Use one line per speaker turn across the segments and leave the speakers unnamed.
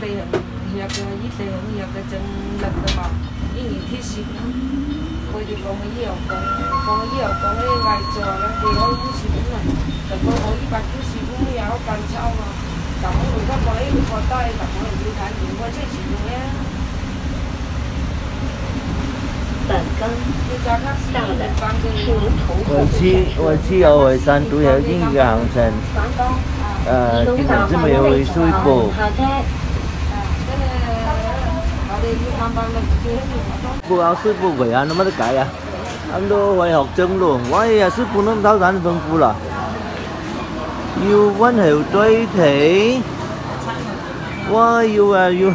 lệ nhà cái ít lệ nhà cái chân lần đó mà ý nghĩ thiết sĩ coi đi con cái nhiều con con cái nhiều con cái vài trò nó thì ông cũng sĩ cũng này còn con có ít bạc cũng sĩ cũng nhiều còn sau mà cảm ơn
người có ấy có tay cảm
ơn người ta nhiều quá chứ chỉ nhé bản thân tạo lập xuống thủ của chi của chi ở hội san tuổi
ở những
gạo sản ờ chỉ cần rất nhiều suy cổ
Cô áo sư phụ vậy à, nó mất cái à? Anh đô hoài học chân luôn, quay à, sư phụ nó tháo giãn phân phụ là. Yêu vẫn hiểu chơi thế. Quá yêu à yêu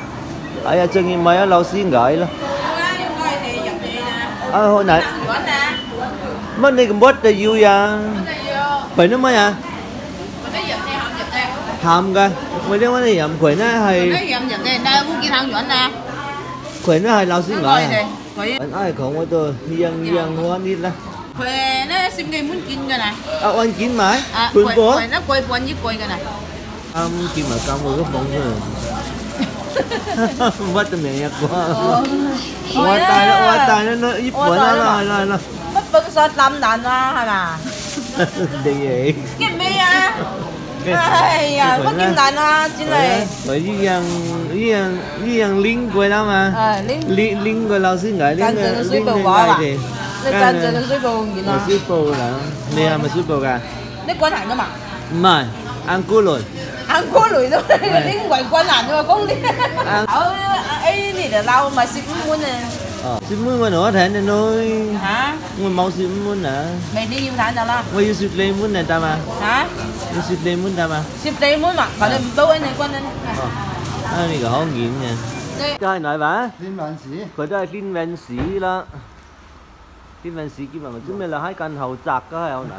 Ai à chân em mấy á, lâu xin gái lắm. À hồi nãy Mất à? à? này cũng bớt là yêu à? Bảy nó mấy à? Hàm cái, mày đứa mày này nhầm khỏe nè hay
Mấy đứa hàm nhập đây, đây cũng kia thằng nhuận nè
khỏe nó hơi
lao
xin
lỗi
anh ơi khổng quá tôi dân dân hoa đi ra.
Khỏe nó xin cái muốn kín cái này.
Ờ, à anh kín mãi
à
quên bố.
nó quay quên với quay cái này. À
muốn kín mà cao người gốc bóng rồi. Quá tầm nhẹ quá. Quá tài nó quá tài nó nó ít quá nó nó nó nó
bất bưng sao tâm đàn ra hay mà
đi vậy.
Cái mi à. 哎呀，乜咁难啊，真系。
Bởi vì rằng vì rằng vì rằng linh quay lắm mà.
诶，你
Linh linh quay lao sư ngại linh
Canh chừng nó suy
linh
bầu
linh
quả
ngại
à?
thì.
你真正嘅水报完
Mà
啊！
sư phụ là nè mà sư phụ cả.
你滚行㗎嘛？
Mà ăn cua rồi.
行过嚟都你为滚行啫嘛，讲你。好诶，你哋闹咪蚀五蚊啊？
Ờ. xin muốn mà nữa thế nên nói
hả?
Mình mau xin muốn nè.
Mày đi yêu tháng nào là
mày yêu xin lên muốn nè ta mà.
Hả?
Yêu xin lên muốn ta mà.
Xin lên muốn mà. Còn ờ. đừng đâu anh này quan anh
ờ. anh này có hông nghiệm nha đây nói bà.
Liên văn sĩ.
Có đây liên văn sĩ là 啦。天运市兼埋专咩啦？喺近后宅噶系有嚟。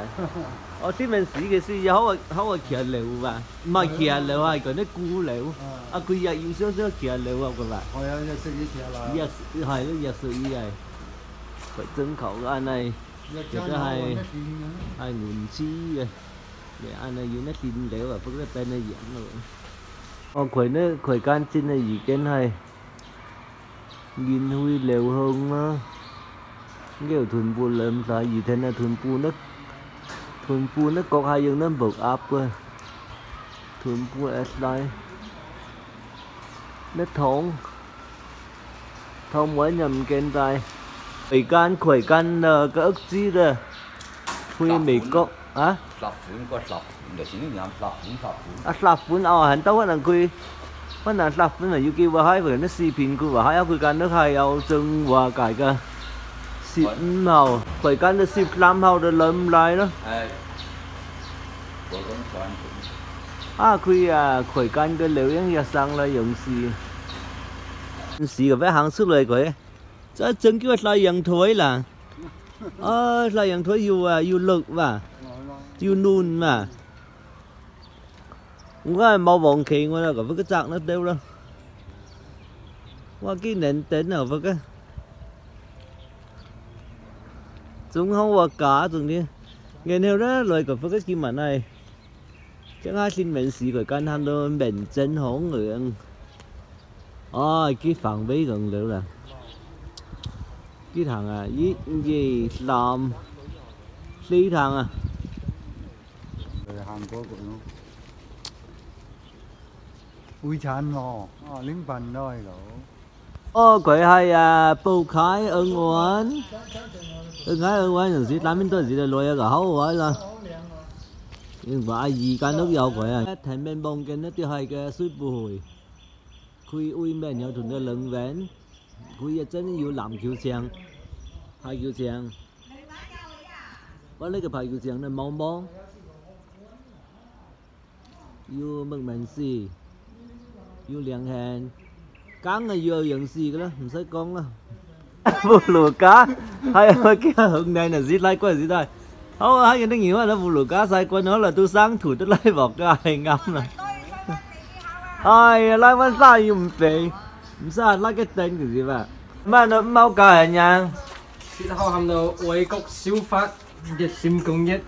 我天运市嘅先有好个好个骑楼吧，唔系骑楼系嗰啲古楼。啊，佢又要少少骑楼啊，佢话。
我有日食呢条啦，
日系咯，日水系。佢进口嘅anh này
日
其
间
实
有
系
一点嘅。
系原资嘅。嘅anh này 要一电料啊，不过tên系影咯。哦，佢呢佢间先系已经系nghiên huy liều hơn nó nếu thuyền buôn làm tại gì thế này thuyền buôn nó thuyền buôn nó có hai dân nó bực áp cơ thuyền buôn s đây nó thốn thông mới nhầm kênh tay ủy can khởi can ờ, cái ức chi rồi khuyên mỹ có
à sập phun có sập để chính nhầm sập phun sập phun
à sập phun ờ hắn tao vẫn đang quy vẫn đang sập phun là yuki và hai vừa nó xì pin cứ và hai áo cứ can nó hai áo trưng và cài cơ xịn màu. Phải cái nó xịn lắm hậu để lớn lại đó à khi à khởi can cái liệu những nhà sang là dùng xì. Gì cái vé hàng xuất lại cái cho chân cái là dùng thối là. Ờ, à, là dùng thối yêu à yêu lực mà. Yêu nun mà. Cũng có mau vòng khí ngoài là có cái trạng nó đều đâu qua cái nền tến nào với cái chúng không có cả chúng đi. Nghe nào đó lời có phải cái kim mà này. Chẳng ai xin mình sĩ của căn hàng đó mình chân hỗn người ăn ôi cái phạm vi gần liệu là. Cái thằng à gì gì làm? Lý thằng à.
Hàn Quốc cũng luôn. Ui chán lo, à, ờ, lính bần thôi rồi.
Ô, quậy hay à, bầu khái ưng uốn ưng khái ơn ngoan rồi làm mình tôi gì là lôi cả hậu gọi là nhưng vợ gì cả nước dầu quậy à. Thành bên bông cái nó tiêu hay cái suy bù hồi khui ui mẹ nhau thùng cái lưng vén. Khui giờ chân yêu làm kiểu xiang hai kiểu xiang bắt lấy cái phải kiểu xiang này mong bông yêu mừng mình gì yêu liền hẹn cá ngày giờ dần gì cái đó không thấy con đó. Vụ lùa cá. Hay ơi cái hôm nay là gì lại quá gì đây không ai cái nó nhiều là vụ lùa cá sai quá nó là tôi sáng thủ tôi lấy vỏ cá hay ngâm này ai lấy vẫn sao dùng phê không sao lấy cái tên cái gì vậy? Mà nó mau cả hả
à nha. Thì họ hầm đồ quay cốc siêu phát dịch sim công nhất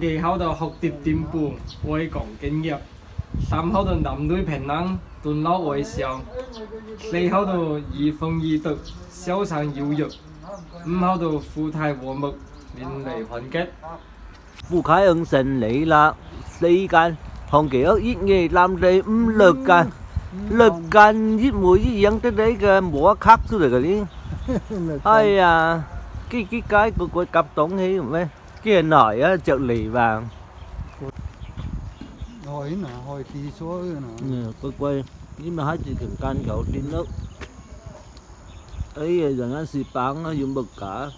thì họ đồ học tiếp tiến bộ quay cổng kinh nghiệm. 三口度男女平等，尊老爱少；四口度移风易毒，小产要育；五口度富泰和睦，连离团结。
富khai ưng sinh lý là xây can hồng ký ức ít nghề làm đây um lực can lực can ít mũi ít yang tới đấy cái múa khác xuống được cái đi ai à cái cái cái của của cặp tổng hay mấy kia nổi á trợ lì vàng
hồi nó hồi thì số nó nè.
Quay quay. Nhưng mà hết chỉ cần can cậu đi nước ấy giờ anh xì bán nó dùng bậc cả.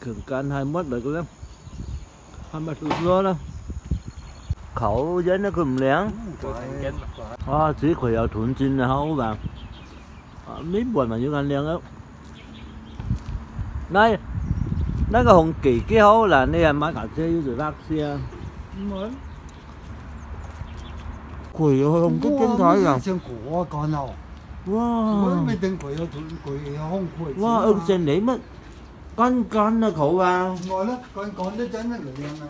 Cần can hai mất rồi cơ lắm. Hai mất tuổi rồi đó khẩu giấy nó cùng lén à chỉ khởi ở thuận trên là hấu bạn à, ờ, mấy buồn mà những anh lén đó đây nó có hồng kỳ cái hấu là nên mà cả chơi với bác xe. Mới. 车。佢红都精彩㗎。
像果干哦。
哇！
我未定佢有佢佢有空佢。
哇！ưng sen你乜干干啊口啊？
我咧干干得真系靓啊！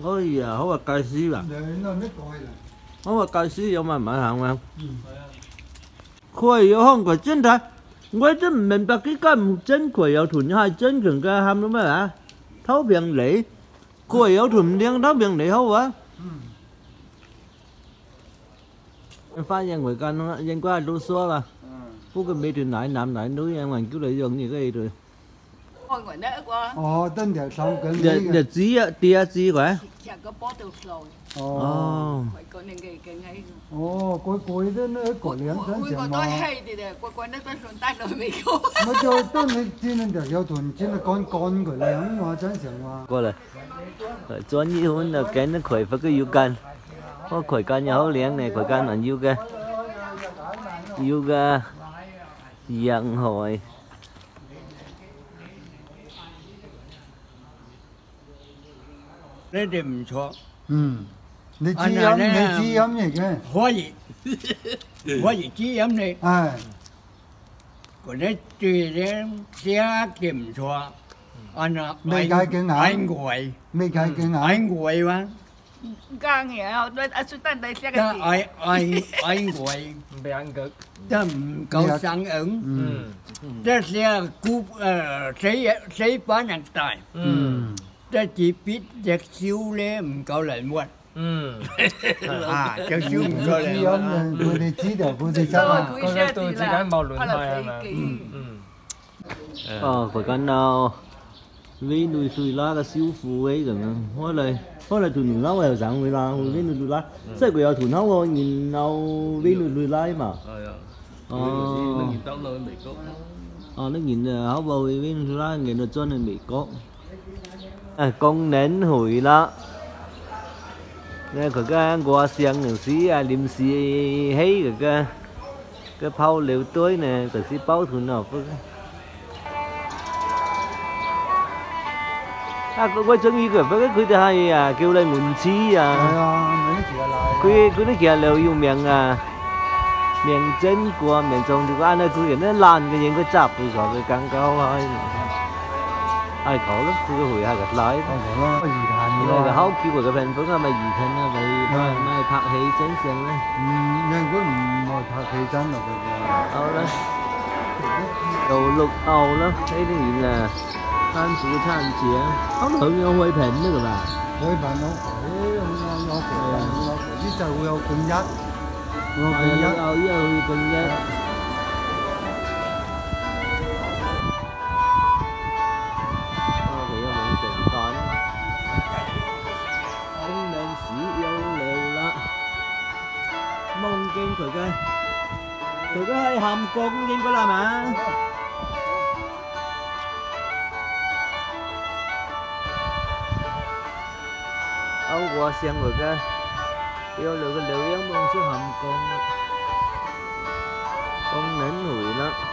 哎呀，好啊，介师啊！好啊，介师有买唔买行啊？佢 khỏe yếu không có chân thật ngoài chứ mình bắt cái cái một chân khỏe yếu thủng hai chân gần cái ham đúng không ạ thấu biển lễ. Khỏe yếu thủng điên, thấu biển lễ không ạ phát hiện người con dân qua đu xua mà cũng cái mấy từ nãy, nằm nãy núi, em hoàn cứu lại dân như cái
gì rồi.
Ồ, tên đẹp xong cái
để để chỉ tia chỉ quả
Chả có bó từ rồi.
ồ
Mấy con này cái cái ngay.
Ồ, cuối cuối đó nó cổ liếng
Ui
chân
còn
chẳng
tôi
mà.
hay thì để qua qua đất tôi xuống tay rồi mình không.
Mà cho tên này chỉ nên được yêu thuần chỉ là con con của liếng mà chân chẳng mà.
qua lại rồi cho như hôn là cái nó khỏe phải cái yêu can có khỏe can nhà hậu liếng này khỏe can là yoga yoga dạng hội
Nó tìm cho
Ừ. Để
Anh
chi
này
âm,
nè.
để chi âm gì cái.
hóa gì hóa gì chí ấm này
À,
của nó tùy đến giá kiểm soát anh à,
Mấy cái cái ngã.
anh gọi
mấy cái cái ngã.
anh gọi mà
Càng hiểu tôi đã xuống tay đây sẽ
ta
cái gì.
anh anh anh gọi
Bị ăn cực.
ta cầu
Dạ.
sáng ứng
Ừ.
ta
Ừ.
ta chỉ biết giặc siêu lên cầu lại muộn.
Ừ.
à cho siêu cầu lại
Chi âm này, vừa để chi được, vừa để sao
Rồi
mà.
Con
xe
cái tôi chỉ
là
cái màu luận thôi
phải
mà. Ừ.
ờ khỏe can nào. Vì nuôi suy la cái siêu phụ ấy rồi hoa lại hoa lại tụi nó vào dạng người la vì nuôi nuôi la sao cái tụi nó vào nhìn nào vì nuôi nuôi la mà. Ờ ờ. Nó nhìn áo bầu vì nuôi la nhìn nó cho nên bị có à, con nến hủi đó nè cái cái qua xiang người xí à lim xí hay cái cái phao liệu tối nè à, cái xí bao thun nọ cái à cái quay chân y cái cái cái thứ hai à kêu lên
muốn
chi
à. Cái cái nó
kia liệu dùng miệng à. Miệng chân của miệng trong thì có ăn cái cái nó lan cái những cái chạp rồi cái cắn cao hơi ai khổ lắm tôi hồi hai gạch lái ai khổ hấu kêu của cái
bên vẫn là mày gì
thằng nó bị mày phạt hệ chân sen
đấy. Nên cũng mà phạt hệ chân là cái gì
đâu đấy đầu lục đầu đó thấy gì là than chú than chía không được như hơi phèn nữa
rồi bạn hơi phèn nó khổ nó khổ nó
khổ. Chứ sao cũng nhau cùng nhất cùng nhất của cái hay hàm của làm à ông qua xem rồi cái yêu được cái lựa yến bông xuống hầm con con nến hủy đó